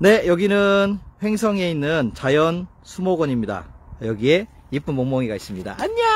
네, 여기는 횡성에 있는 자연 수목원입니다. 여기에 이쁜 멍멍이가 있습니다. 안녕!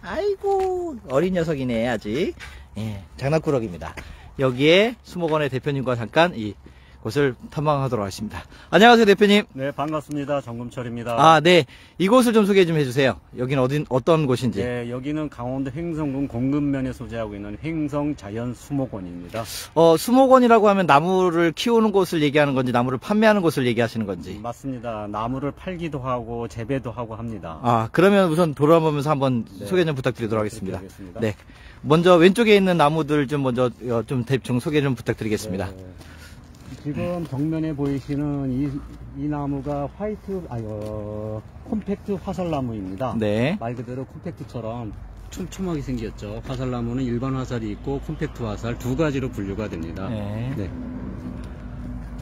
아이고, 어린 녀석이네, 아직. 예, 장난꾸러기입니다. 여기에 수목원의 대표님과 잠깐 이 곳을 탐방하도록 하겠습니다. 안녕하세요, 대표님. 네, 반갑습니다. 정금철입니다. 아, 네. 이곳을 좀 소개 좀 해주세요. 여기는 어딘, 어떤 곳인지. 네, 여기는 강원도 횡성군 공급면에 소재하고 있는 횡성 자연 수목원입니다. 어, 수목원이라고 하면 나무를 키우는 곳을 얘기하는 건지, 나무를 판매하는 곳을 얘기하시는 건지. 맞습니다. 나무를 팔기도 하고 재배도 하고 합니다. 아, 그러면 우선 돌아보면서 한번 네. 소개 좀 부탁드리도록 하겠습니다. 그렇게 하겠습니다. 네. 먼저 왼쪽에 있는 나무들 좀 먼저 어, 좀 대충 소개 좀 부탁드리겠습니다. 네. 지금 정면에 보이시는 이, 이 나무가 화이트, 아니, 어, 콤팩트 화살나무입니다. 네. 말 그대로 콤팩트처럼 촘촘하게 생겼죠. 화살나무는 일반 화살이 있고 콤팩트 화살 두 가지로 분류가 됩니다. 네. 네.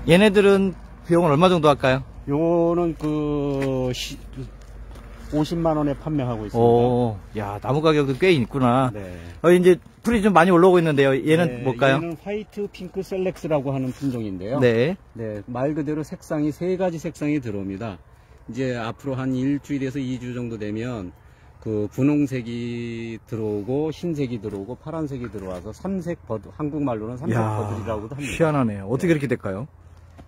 얘네들은 비용은 얼마 정도 할까요? 요거는 그, 시, 50만 원에 판매하고 있습니다. 오, 야, 나무 가격도 꽤 있구나. 네. 어, 이제 풀이 좀 많이 올라오고 있는데요. 얘는 네, 뭘까요? 얘는 화이트 핑크 셀릭스라고 하는 품종인데요. 네. 네, 말 그대로 색상이 세 가지 색상이 들어옵니다. 이제 앞으로 한 일주일에서 2주 정도 되면 그 분홍색이 들어오고 흰색이 들어오고 파란색이 들어와서 삼색 버드 한국말로는 삼색 야, 버들이라고도 합니다. 희한하네요. 어떻게 네. 이렇게 될까요?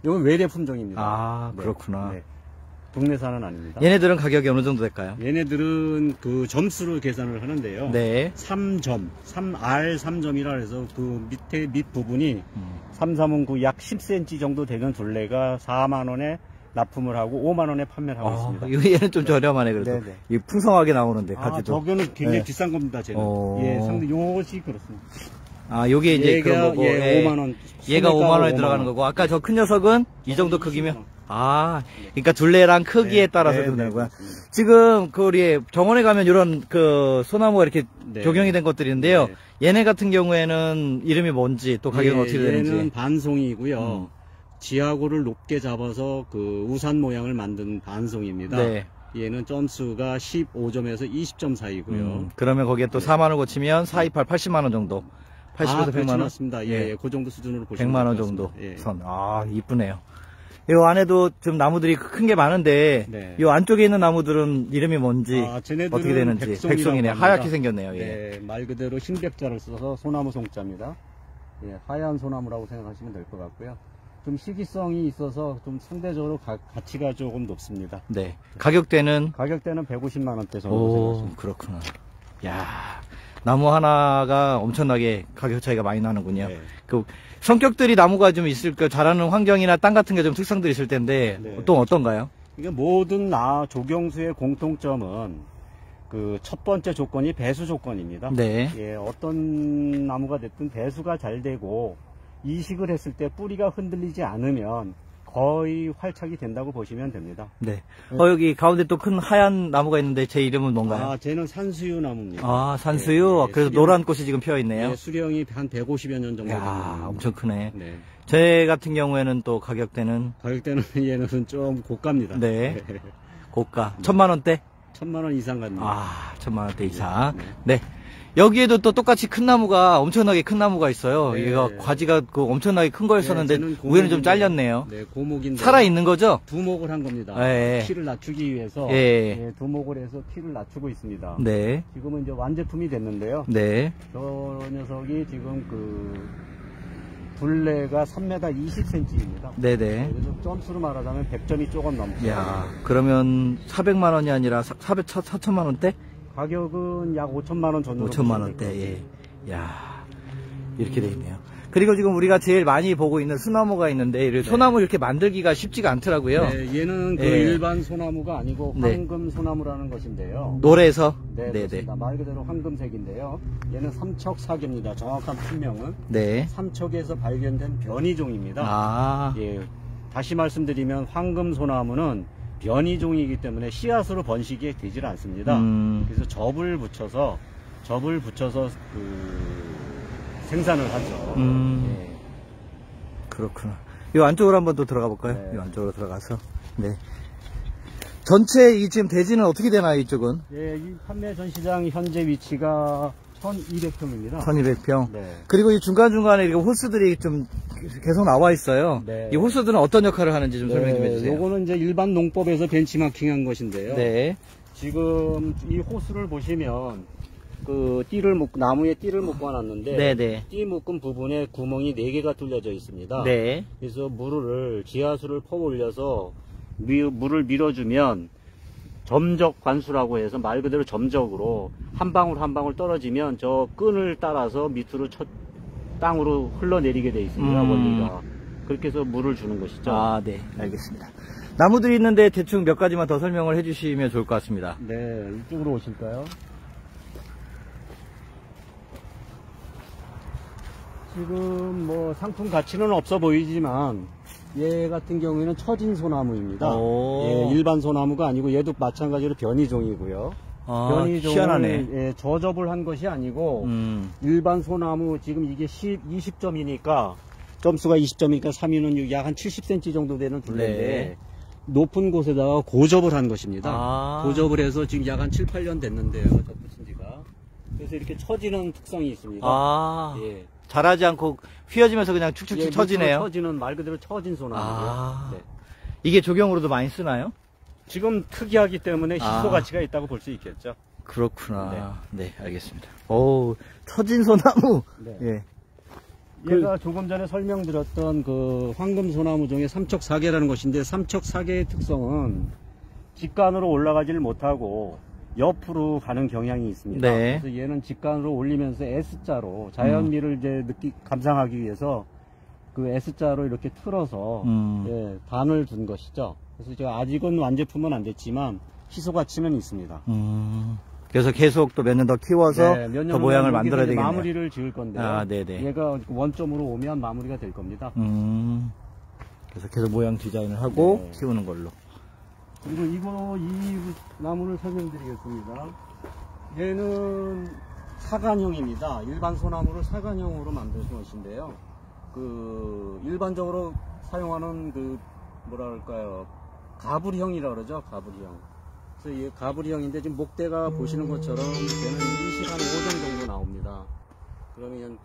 이건 외래 품종입니다. 아, 네, 그렇구나. 네. 국내산은 아닙니다. 얘네들은 가격이 어느 정도 될까요? 얘네들은 그 점수로 계산을 하는데요. 네. 3점, 3R 3점이라 해서 그 밑에 밑 부분이 음. 3, 3은 그 약 10cm 정도 되는 둘레가 4만 원에 납품을 하고 5만 원에 판매를 하고 아, 있습니다. 이거 얘는 좀 저렴하네, 그래도. 네네. 이 풍성하게 나오는데, 아, 가지도. 저거는 굉장히 네. 비싼 겁니다, 쟤는. 어. 예, 상당히 요것이 그렇습니다. 아, 요게 이제 얘가, 그런 거고. 예, 예. 5만 원. 얘가 소매가가 5만 원에 5만 들어가는 원. 거고 아까 저 큰 녀석은 이 정도 저는 크기면 20만 원. 아 그러니까 둘레랑 크기에 네, 따라서 네, 좀 네, 되는 거야. 그렇습니다. 지금 그 우리 정원에 가면 이런 그 소나무가 이렇게 네. 조경이 된 것들이 있는데요. 네. 얘네 같은 경우에는 이름이 뭔지 또 가격은 예, 어떻게 얘는 되는지. 반송이고요. 음. 지하고를 높게 잡아서 그 우산 모양을 만든 반송입니다. 네. 얘는 점수가 15점에서 20점 사이고요. 음, 그러면 거기에 또 4만 원 고치면 428 80만 원 정도. 80에서 아, 100만 그렇지 원. 맞습니다. 예, 예. 예, 그 정도 수준으로 보시면 100만 원 정도. 예. 선. 아, 이쁘네요. 이 안에도 좀 나무들이 큰 게 많은데 네. 이 안쪽에 있는 나무들은 이름이 뭔지 아, 어떻게 되는지 백송이네. 하얗게 생겼네요. 예. 네, 말 그대로 흰백자를 써서 소나무 송자입니다. 예, 하얀 소나무라고 생각하시면 될 것 같고요. 좀 희귀성이 있어서 좀 상대적으로 가, 가치가 조금 높습니다. 네. 가격대는 가격대는 150만 원대 정도 오 생각하시면 그렇구나. 야 나무 하나가 엄청나게 가격 차이가 많이 나는군요. 네. 그 성격들이 나무가 좀 있을 거 자라는 환경이나 땅 같은 게 좀 특성들이 있을 텐데 네. 또 어떤가요? 이게 모든 나 조경수의 공통점은 그 첫 번째 조건이 배수 조건입니다. 네. 예, 어떤 나무가 됐든 배수가 잘 되고 이식을 했을 때 뿌리가 흔들리지 않으면 거의 활착이 된다고 보시면 됩니다. 네. 어 여기 가운데 또 큰 하얀 나무가 있는데 제 이름은 뭔가요? 아, 쟤는 산수유 나무입니다. 아, 산수유. 예, 예, 그래서 수령- 노란 꽃이 지금 피어 있네요. 예, 수령이 한 150여 년 정도 야 됩니다. 엄청 크네. 네. 제 같은 경우에는 또 가격대는 가격대는 얘는 좀 고가입니다. 네. 고가 천만 원대. 천만 원 이상 갑니다. 아, 천만 원대 이상. 네. 네. 여기에도 또 똑같이 큰 나무가 엄청나게 큰 나무가 있어요. 네. 얘가 과지가 그 엄청나게 큰 거였었는데 쟤는 위에는 좀 잘렸네요. 네, 고목인데 살아 있는 거죠? 두목을 한 겁니다. 예. 키를 낮추기 위해서 예. 예, 두목을 해서 키를 낮추고 있습니다. 네. 지금은 이제 완제품이 됐는데요. 네. 저 녀석이 지금 그 둘레가 3m 20cm입니다. 네네. 그래서 점수로 말하자면 100점이 조금 넘죠. 야, 그러면 400만 원이 아니라 400 4천만 원대? 가격은 약 5천만 원 정도. 5천만 원대. 예. 야. 이렇게 돼 있네요. 그리고 지금 우리가 제일 많이 보고 있는 소나무가 있는데 이 소나무 이렇게 만들기가 쉽지가 않더라고요. 네, 얘는 그 예. 일반 소나무가 아니고 네. 황금 소나무라는 것인데요. 노래에서 네, 네네. 그렇습니다. 말 그대로 황금색인데요. 얘는 삼척사계입니다. 정확한 품명은 네. 삼척에서 발견된 변이종입니다. 아. 예, 다시 말씀드리면 황금 소나무는 변이종이기 때문에 씨앗으로 번식이 되질 않습니다. 음. 그래서 접을 붙여서 접을 붙여서 그 생산을 하죠. 음. 예. 그렇구나. 이 안쪽으로 한번 또 들어가 볼까요? 네. 이 안쪽으로 들어가서. 네. 전체 이 지금 대지는 어떻게 되나요, 이쪽은? 예, 이 판매 전시장 현재 위치가 1200평입니다. 1200평. 네. 그리고 이 중간중간에 이렇게 호스들이 좀 계속 나와 있어요. 네. 이 호수들은 어떤 역할을 하는지 좀 설명 좀 네, 해주세요. 요거는 이제 일반 농법에서 벤치마킹한 것인데요. 네. 지금 이 호수를 보시면 그 띠를 묶 나무에 띠를 묶어 놨는데 네네. 띠 묶은 부분에 구멍이 4 개가 뚫려져 있습니다. 네. 그래서 물을 지하수를 퍼 올려서 미- 물을 밀어주면 점적 관수라고 해서 말 그대로 점적으로 한 방울 한 방울 떨어지면 저 끈을 따라서 밑으로 쳐- 땅으로 흘러내리게 돼 있습니다 음. 원리가 그렇게 해서 물을 주는 것이죠. 아, 네. 알겠습니다. 나무들이 있는데 대충 몇 가지만 더 설명을 해주시면 좋을 것 같습니다. 네, 이쪽으로 오실까요? 지금 뭐 상품 가치는 없어 보이지만 얘 같은 경우에는 처진 소나무입니다. 오. 예, 일반 소나무가 아니고 얘도 마찬가지로 변이종이고요. 아, 희한하네. 예, 저접을 한 것이 아니고 음. 일반 소나무 지금 이게 10, 20점이니까 점수가 20점이니까 3위는 약한 70cm 정도 되는 둘레인데 네. 높은 곳에다가 고접을 한 것입니다. 아. 고접을 해서 지금 약 한 7, 8년 됐는데요. 접붙인 지가. 그래서 이렇게 처지는 특성이 있습니다. 아. 예. 자라지 않고 휘어지면서 그냥 예, 축축축 처지네요. 처지는 말 그대로 처진 소나무고요. 아. 네. 이게 조경으로도 많이 쓰나요? 지금 특이하기 때문에 아. 희소 가치가 있다고 볼 수 있겠죠. 그렇구나. 네, 알겠습니다. 오, 처진 소나무. 네. 예. 얘가 조금 전에 설명드렸던 그 황금소나무 중에 삼척사계라는 것인데 삼척사계의 특성은 직간으로 올라가지를 못하고 옆으로 가는 경향이 있습니다. 네. 그래서 얘는 직간으로 올리면서 S자로 자연미를 이제 느끼 감상하기 위해서 그 S자로 이렇게 틀어서 음. 예, 단을 둔 것이죠. 그래서 제가 아직은 완제품은 안 됐지만 희소 가치는 있습니다. 음. 그래서 계속 또 몇 년 더 키워서 네, 몇더년 모양을 만들어야 되겠네요. 마무리를 지을 건데요. 아, 네네. 얘가 원점으로 오면 마무리가 될 겁니다. 음. 그래서 계속 모양 디자인을 하고 네. 키우는 걸로. 그리고 이거 이 나무를 설명드리겠습니다. 얘는 사간형입니다. 일반 소나무를 사간형으로 만드신 것인데요. 그 일반적으로 사용하는 그 뭐랄까요 가브리형이라 그러죠. 가브리형. 그래서 이 가브리형인데 지금 목대가 보시는 것처럼 얘는 2시간 5정 정도 나옵니다. 그러면